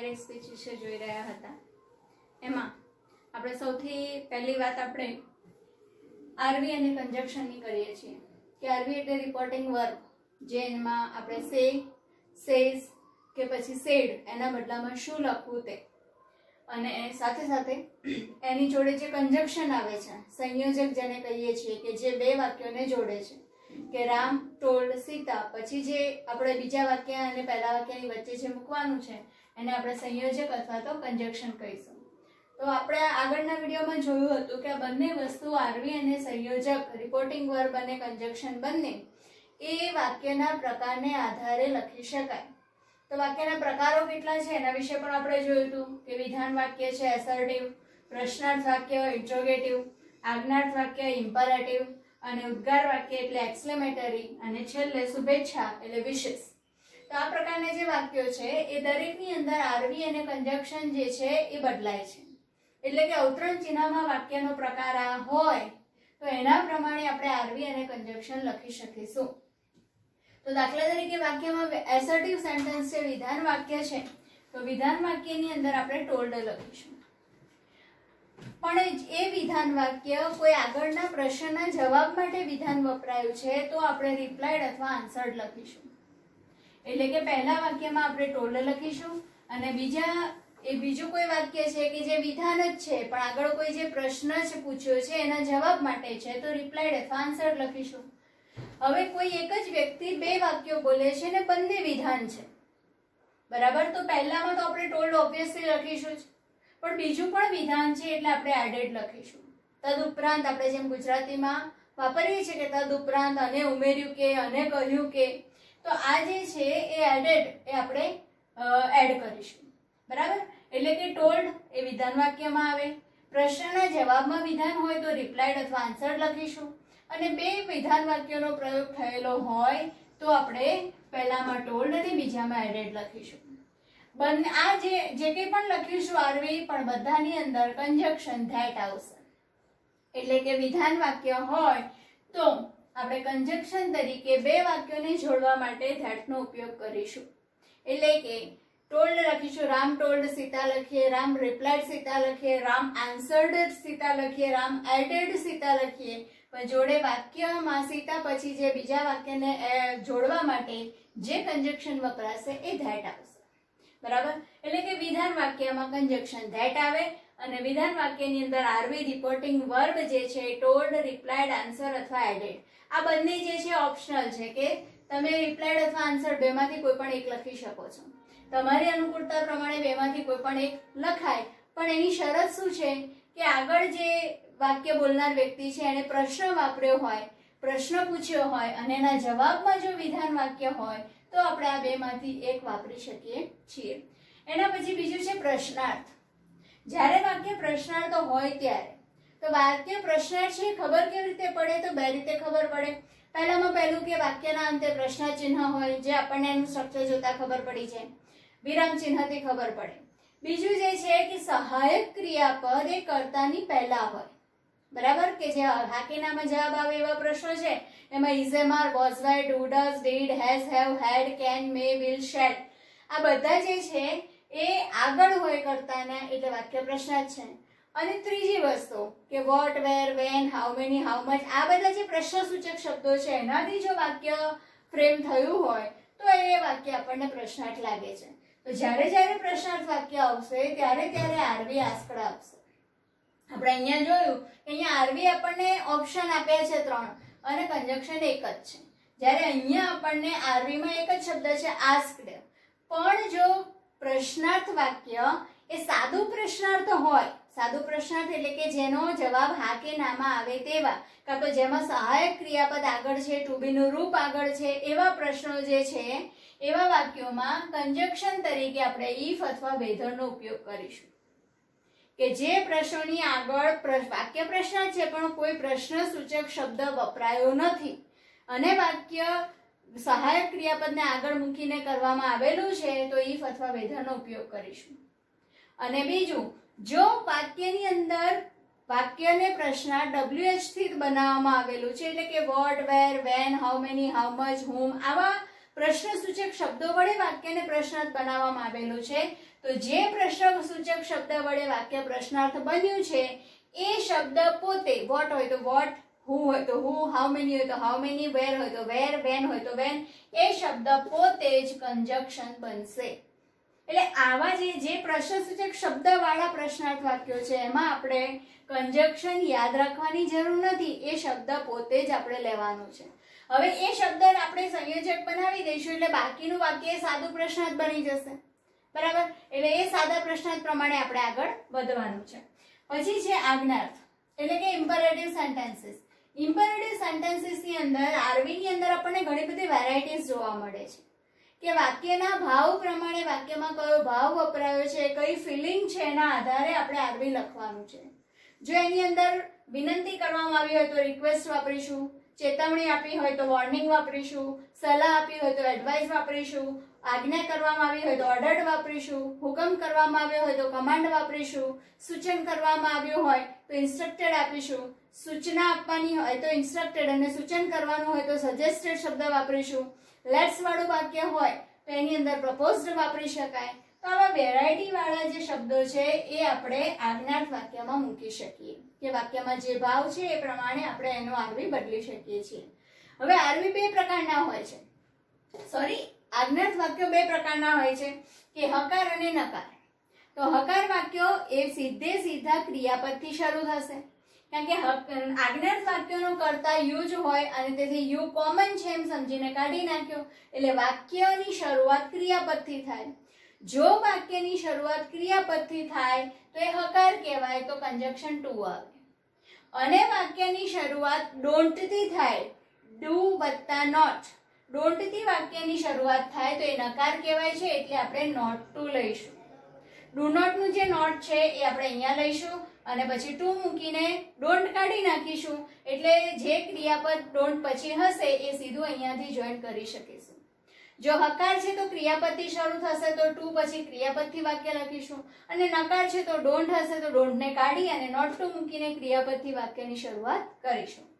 છે જોઈ રહ્યા હતા. એમાં આપણે સૌથી પહેલી વાત આપણે આરવી અને કન્જક્શનની કરીએ છીએ. કે આરવી એટલે રિપોર્ટિંગ વર્ક જેમાં આપણે સે સેઝ કે પછી સેડ એના બદલામાં શું લખવું તે. અને સાથે સાથે એની જોડે જે કન્જક્શન આવે છે, સંયોજક જેને કહીએ છીએ કે જે બે વાક્યોને જોડે છે, કે રામ ટોલ્ડ સીતા, પછી જે આપણે બીજા વાક્ય અને પહેલા વાક્યની વચ્ચે જે મૂકવાનું છે એને આપણે સંયોજક અથવા તો કન્જેક્શન કહીશું. તો આપણે આગળના વિડીયોમાં જોયું હતું કે આ બંને વસ્તુ આરવી અને સંયોજક રિપોર્ટિંગ વર્બ અને કન્જેક્શન બંને એ વાક્યના પ્રકારને આધારે લખી શકાય. તો વાક્યના પ્રકારો કેટલા છે? એના વિશે પણ આપણે જોયું હતું કે વિધાન વાક્ય છે એસર્ટિવ પ્રશ્નાર્થ વાક્ય ઇન્ટ્રોગેટિવ આજ્ઞાર્થ વાક્ય ઇમ્પરેટિવ અને ઉદ્ગાર વાક્ય એટલે એક્સલેમેટરી અને છેલ્લે શુભેચ્છા એટલે વિશેષ તો આ પ્રકારના જે વાક્યો છે, એ દરેકની અંદર આરવી અને કન્જક્શન જે છે, એ બદલાય છે. એટલે કે અવતરણ ચિહ્નમાં વાક્યનો પ્રકાર આ હોય, તો એના પ્રમાણે આપણે આરવી અને કન્જક્શન લખી શકીશું. તો દાખલા તરીકે વાક્યમાં એસર્ટિવ સેન્ટેન્સ છે વિધાન વાક્ય છે, તો વિધાન વાક્યની અંદર આપણે ટોલ્ડ લખીશું. પણ એ વિધાન વાક્ય કોઈ આગળના પ્રશ્નના જવાબ માટે વિધાન વપરાયું છે, તો આપણે રિપ્લાયડ અથવા આન્સર્ડ લખીશું. એટલે કે પહેલા વાક્યમાં આપણે ટોલ લખીશું અને બીજા, એ બીજું કોઈ વાક્ય છે કે જે વિધાન જ છે, પણ આગળ કોઈ જે પ્રશ્ન છે પૂછ્યો છે, એના જવાબ માટે છે, તો રિપ્લાયડ અથવા આન્સર લખીશું. હવે કોઈ એક જ વ્યક્તિ બે વાક્યો બોલે છે ને બંને વિધાન છે. બરાબર? તો પહેલામાં તો આપણે ટોલ્ડ ઓબ્વિયસલી લખીશું જ. પણ બીજું પણ વિધાન છે એટલે આપણે એડેડ લખીશું. તદ ઉપરાંત આપણે જેમ ગુજરાતીમાં વાપરીએ છીએ કે તદ ઉપરાંત અને ઉમેર્યું કે, અને કહ્યું કે તો આ જે છે એ એડેડ એ આપણે એડ કરીશું. બરાબર? એટલે કે ટોલ્ડ એ વિધાન વાક્યમાં આવે. પ્રશ્નના જવાબમાં વિધાન હોય તો રિપ્લાયડ અથવા આન્સર લખીશું. અને બે વિધાન વાક્યનો પ્રયોગ થયેલો હોય તો આપણે પહેલામાં ટોલ્ડ અને બીજામાં એડેડ લખીશું. બંને, આ જે જે કંઈ પણ લખીશું આરવી પણ બધાની અંદર કન્જક્શન ધેટ આવશે. એટલે કે વિધાન વાક્ય હોય તો આપણે કન્જક્શન તરીકે બે વાક્યોને જોડવા માટે ધેટનો ઉપયોગ કરીશું. એટલે કે ટોલ્ડ લખીશું રામ ટોલ્ડ સીતા લખીએ, રામ રિપ્લાઇડ સીતા લખીએ, રામ આન્સર્ડ સીતા લખીએ, રામ એડેડ સીતા લખીએ. પણ જોડે વાક્યમાં સીતા પછી જે બીજા વાક્યને જોડવા માટે જે કન્જેક્શન વપરાશે એ ધેટ આવશે. બરાબર? એટલે કે વિધાન વાક્યમાં કન્જેક્શન ધેટ આવે અને વિધાન વાક્યની અંદર આરવી રિપોર્ટિંગ વર્બ જે છે ટોલ્ડ રિપ્લાયડ આન્સર અથવા એડેડ આ બંને જે છે ઓપ્શનલ છે કે તમે રિપ્લાયડ અથવા આન્સર બેમાંથી કોઈ પણ એક લખી શકો છો. તમારી અનુકૂળતા પ્રમાણે બેમાંથી કોઈ પણ એક લખાય. પણ એની શરત શું છે કે આગળ જે વાક્ય બોલનાર વ્યક્તિ છે, એને પ્રશ્ન વાપર્યો હોય, પ્રશ્ન પૂછ્યો હોય અને એના જવાબમાં જો વિધાન વાક્ય હોય, તો આપણે આ બેમાંથી એક વાપરી શકીએ છીએ. એના પછી બીજું છે પ્રશ્નાર્થ. જ્યારે વાક્ય પ્રશ્નાર્થ હોય ત્યારે. તો વાક્ય પ્રશ્નાર્થ છે, ખબર કેવી રીતે પડે? તો બે રીતે ખબર પડે. પહેલામાં પહેલું કે વાક્યના અંતે પ્રશ્ન ચિહ્ન હોય, જે આપણને એનું સ્ટ્રક્ચર જોતા ખબર પડી જાય. વિરામ ચિહ્નથી ખબર પડે. બીજું જે છે કે સહાયક ક્રિયાપદ એ કર્તાની પહેલા હોય. બરાબર? કે જે હાકીનામાં જવાબ આવે એવા પ્રશ્નો છે. એમાં is am are was why do did has have had can may will shall આ બધા જે છે એ આગળ હોય કરતાના એટલે વાક્ય પ્રશ્ન છે. અને ત્રીજી વસ્તુ કે what where when how many how much આ બધા જે પ્રશ્નસૂચક શબ્દો છે, એનાથી જો વાક્ય ફ્રેમ થયું હોય, તો એ વાક્ય આપણને પ્રશ્નાર્થ લાગે છે. તો જ્યારે જ્યારે પ્રશ્નાર્થ વાક્ય આવશે, ત્યારે ત્યારે આરવી આસ્કડ આવશે આપણે અહીંયા જોયું કે અહીંયા આરવી આપણને ઓપ્શન આપ્યા છે ત્રણ અને કન્જક્શન એક જ છે. જ્યારે અહીંયા આપણને આરવીમાં એક જ શબ્દ છે આસ્કડ પણ જો પ્રશ્નાર્થ વાક્ય એ સાદું પ્રશ્નાર્થ હોય. સાદું પ્રશ્નાર્થ એટલે કે જેનો જવાબ હા કે નામાં આવે તેવા. કાં તો જેમાં સહાયક ક્રિયાપદ આગળ છે ટુ બીનું રૂપ આગળ છે, એવા પ્રશ્નો જે છે, એવા વાક્યોમાં કન્જક્શન તરીકે આપણે ઈફ અથવા વેધરનો ઉપયોગ કરીશું. કે જે પ્રશ્નોની આગળ વાક્ય પ્રશ્ન છે, પણ કોઈ પ્રશ્ન સૂચક શબ્દ વપરાયો નથી. અને વાક્ય સહાયક ક્રિયાપદને આગળ મૂકીને કરવામાં આવેલું છે, તો ઇફ અથવા વેધરનો ઉપયોગ કરીશું. અને બીજું, જો વાક્યની અંદર વાક્યને પ્રશ્ન ડબલ્યુએચથી બનાવવામાં આવેલું છે, એટલે કે what where when how many how much whom આવા પ્રશ્ન સૂચક શબ્દો વડે વાક્યને પ્રશ્નાર્થ બનાવવામાં આવેલું છે, તો જે પ્રશ્ન સૂચક શબ્દ વડે વાક્ય પ્રશ્નાર્થ બન્યું છે, એ શબ્દ પોતે વોટ હોય તો વોટ હુ હોય તો હુ હાઉ મેની હોય તો હાઉ મેની વેર હોય તો વેર વેન હોય તો વેન એ શબ્દ પોતે જ કન્જક્શન બનશે. એટલે આવા જે જે પ્રશ્નસૂચક શબ્દવાળા પ્રશ્નાર્થ વાક્યો છે, એમાં આપણે કન્જક્શન યાદ રાખવાની જરૂર નથી, એ શબ્દ પોતે જ આપણે લેવાનો છે. હવે એ શબ્દ આપણે સંયોજક બનાવી દઈશું, એટલે બાકીનું વાક્ય સાદું પ્રશ્નાર્થ બની જશે. બરાબર? એટલે એ સાદા પ્રશ્નાર્થ પ્રમાણે આપણે આગળ વધવાનું છે. પછી છે આજ્ઞાર્થ. એટલે કે ઇમ્પરેટિવ સેન્ટેન્સીસ ઇમ્પરેટિવ સેન્ટેન્સીસની અંદર આરવીની અંદર આપણને ઘણી બધી વેરાયટીઝ જોવા મળે છે. કે વાક્યના ભાવ પ્રમાણે વાક્યમાં કયો ભાવ વપરાયો છે, કઈ ફિલિંગ છે એના આધારે આપણે આરવી લખવાનું છે. જો એની અંદર વિનંતી કરવામાં આવી હોય તો રિક્વેસ્ટ વાપરીશું, ચેતવણી આપી હોય તો વોર્નિંગ વાપરીશું, સલાહ આપી હોય તો એડવાઇસ વાપરીશું આજ્ઞા કરવામાં આવી હોય તો ઓર્ડર વાપરીશું, હુકમ કરવામાં આવ્યો હોય તો કમાન્ડ વાપરીશું, સૂચન કરવામાં આવ્યું હોય તો ઇન્સ્ટ્રક્ટેડ આપીશું, સૂચના આપવાની હોય તો ઇન્સ્ટ્રક્ટેડ અને સૂચન કરવાનું હોય તો સજેસ્ટેડ શબ્દ વાપરીશું. લેટ્સ વાળું વાક્ય હોય તો એની અંદર પ્રપોઝડ વાપરી શકાય. તો આવા વેરાયટી વાળા જે શબ્દો છે એ આપણે આજ્ઞાર્થ વાક્યમાં મૂકી શકીએ. કે વાક્યમાં જે ભાવ છે એ પ્રમાણે આપણે એનો આરવી બદલી શકીએ છીએ. હવે આરવી બે પ્રકારના હોય છે. સોરી આજ્ઞાર્થ વાક્યો બે પ્રકારના હોય છે, કે હકાર અને નકાર. તો હકાર વાક્યો એ સીધે સીધા ક્રિયાપદથી શરૂ થશે. કારણ કે આજ્ઞાર્થ વાક્યોનો કરતા યુ જ હોય અને તેથી યુ કોમન છે એમ સમજીને કાઢી નાખ્યો, એટલે વાક્યની શરૂઆત ક્રિયાપદથી થાય. જો વાક્યની શરૂઆત ક્રિયાપદથી થાય, તો એ હકાર કહેવાય, તો કંજક્શન ટુ આવે. અને વાક્યની શરૂઆત ડોન્ટથી થાય ડુ વત્તા નોટ ડોન્ટથી વાક્યની શરૂઆત થાય તો એ નકાર કહેવાય છે એટલે આપણે નોટ ટુ લઈશું. ડુ નોટનું જે નોટ છે એ આપણે અહીંયા લઈશું અને પછી ટુ મૂકીને ડોન્ટ કાઢી નાખીશું એટલે જે ક્રિયાપદ ડોન્ટ પછી હશે એ સીધું અહીંયાથી જોઈન કરી શકીશું. જો હકાર છે તો ક્રિયાપદથી શરૂ થશે તો ટુ પછી ક્રિયાપદથી વાક્ય લખીશું. અને નકાર છે તો ડોન્ટ હશે તો ડોન્ટને કાઢી અને નોટ ટુ મૂકીને ક્રિયાપદથી વાક્યની શરૂઆત કરીશું.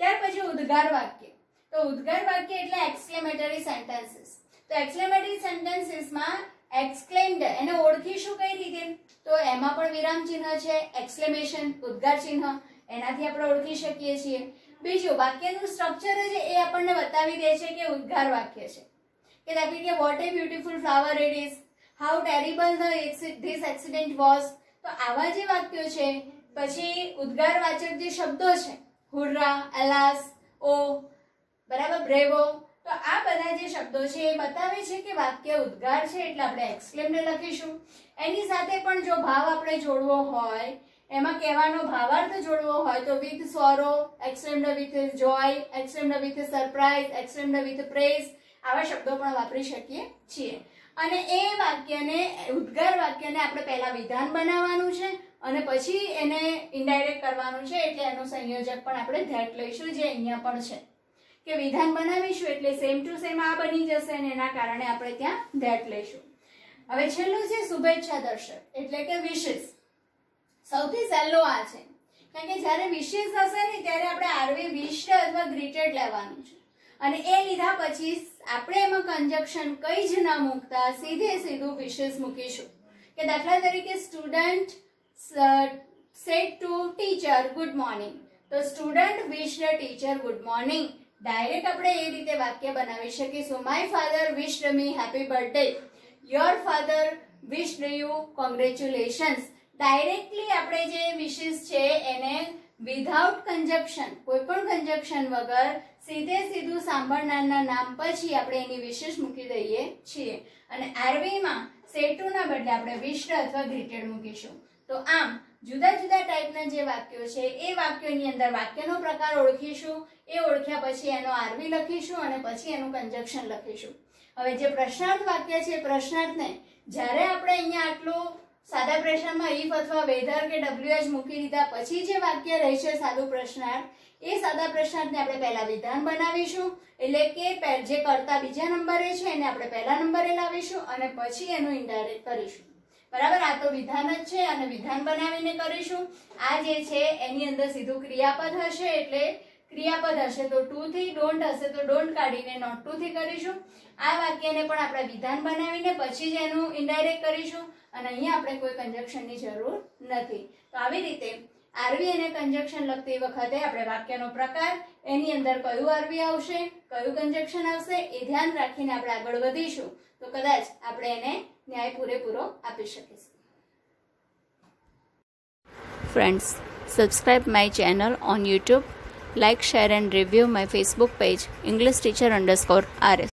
ત્યાર પછી ઉદ્ગાર વાક્ય. તો ઉદ્ગાર વાક્ય એટલે એક્સક્લેમેટરી સેન્ટેન્સીસ તો એક્સક્લેમેટરી સેન્ટેન્સીસમાં એક્સક્લેમ્ડ એને ઓળખીશું કઈ રીતે? તો એમાં પણ વિરામ ચિહ્ન છે એક્સક્લેમેશન ઉદ્ગાર ચિહ્ન, એનાથી આપણે ઓળખી શકીએ છીએ. બીજું, વાક્યનું સ્ટ્રક્ચર જ એ આપણને બતાવી દે છે કે ઉદ્ગાર વાક્ય છે. કે દાખલા કે what a beautiful flower it is how terrible the this accident was તો આવા જે વાક્યો છે, પછી ઉદ્ગાર વાચક જે શબ્દો છે, હુર્રા, અલાસ, ઓ બરાબર, બ્રેવો. તો આ બધા જે શબ્દો છે એ બતાવે છે કે વાક્ય ઉદ્ગાર છે એટલે આપણે એક્સક્લેમને લખીશું. એની સાથે પણ જો ભાવ આપણે જોડવો હોય, એમાં કહેવાનો ભાવાર્થ જોડવો હોય તો with sorrow exclaimed with joy exclaimed with surprise exclaimed with praise આવા શબ્દો પણ વાપરી શકીએ છીએ. અને એ વાક્યને, ઉદ્ગાર વાક્યને આપણે પહેલા વિધાન બનાવવાનું છે અને પછી એને ઇન્ડાયરેક્ટ કરવાનું છે એટલે એનું સંયોજક પણ આપણે ધ્યાન લઈશું જે અહીંયા પણ છે. કે વિધાન બનાવીશું એટલે સેમ ટુ સેમ આ બની જશે અને એના કારણે આપણે ત્યાં ધેટ લઈશું. હવે છેલ્લું છે શુભેચ્છા દર્શક, એટલે કે વિશેષ સૌથી સહેલો આ છે. કારણ કે જ્યારે વિશેષ હશે ને ત્યારે આપણે આરવી વિશ્ડ અથવા ગ્રીટેડ લેવાનું છે. અને એ લીધા પછી આપણે એમાં કન્જક્શન કઈ જ ના મૂકતા, સીધે સીધું વિશેષ મૂકીશું. કે દાખલા તરીકે student said to teacher good morning તો student wished teacher good morning directly આપણે એ રીતે વાક્ય બનાવી શકીશું. My father wished me happy birthday your father wished you congratulations directly આપણે જે વિશેષ છે એને વિધાઉટ કન્જપ્શન કોઈ પણ કંજક્શન વગર સીધે સીધું સાંભળનારના નામ પછી આપણે એની વિશેષ મૂકી દઈએ છીએ. અને આરવીમાં સેટુના બદલે આપણે વિશ્ર અથવા ગ્રીટેડ મૂકીશું. તો આમ જુદા જુદા ટાઈપના જે વાક્યો છે, એ વાક્યોની અંદર વાક્યનો પ્રકાર ઓળખીશું, એ ઓળખ્યા પછી એનો આરવી લખીશું અને પછી એનું કંજક્શન લખીશું. હવે જે પ્રશ્નાર્થ વાક્ય છે પ્રશ્નાર્થને જ્યારે આપણે અહીંયા આટલું સાદા પ્રશ્નમાં ઇફ અથવા વેધર કે ડબ્લ્યુએચ મૂકી દીધા પછી જે વાક્ય રહેશે સાદું પ્રશ્નાર્થ, એ સાદા પ્રશ્નાર્થને આપણે પહેલા વિધાન બનાવીશું, એટલે કે જે કરતા બીજા નંબરે છે એને આપણે પહેલા નંબરે લાવીશું અને પછી એનું ઇન્ડાયરેક્ટ કરીશું. બરાબર? આ તો વિધાન જ છે અને વિધાન બનાવીને કરીશું. આ જે છે, એની અંદર સીધું ક્રિયાપદ હશે એટલે ક્રિયાપદ હશે તો ટુ થી ડોન્ટ હશે તો ડોન્ટ કાઢીને નોટ ટુ થી કરીશું. આ વાક્યને પણ આપણે વિધાન બનાવીને પછી જ એનું ઇન્ડાયરેક્ટ કરીશું અને અહીંયા આપણે કોઈ કન્જક્શનની જરૂર નથી. તો આવી રીતે આરવી અને કન્જક્શન લખતી વખતે આપણે વાક્યનો પ્રકાર, એની અંદર કયું આરવી આવશે, કયું કન્જક્શન આવશે એ ધ્યાન રાખીને આપણે આગળ વધીશું. તો કદાચ આપણે એને ન્યાય પૂરેપૂરો આપી શકીશું Friends, subscribe my channel on YouTube like, share and review my Facebook page English Teacher underscore RS.